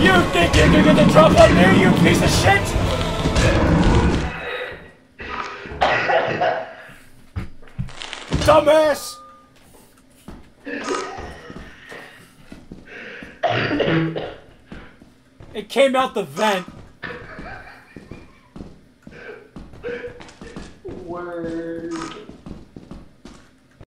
You think you can get the drop on me, you piece of shit? Dumbass! It came out the vent. Word.